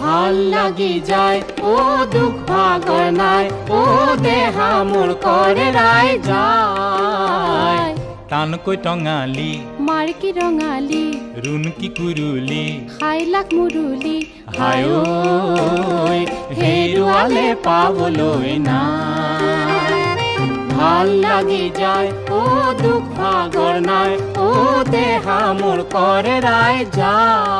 ভালো লাগি যায় ও দুখ ভাগৰ নাই ও দেহা মোৰ কৰে ৰাই যায়। টানকৈ টঙালি মাৰ্কি ৰঙালি ৰুণকি কুৰুলি হাই লাখ মুৰুলি হায় ঐ, হেৰুৱালে পাবলৈ নাই। ভালো লাগি যায় ও দুখ ভাগৰ নাই ও দেহা মোৰ কৰে ৰাই যায়।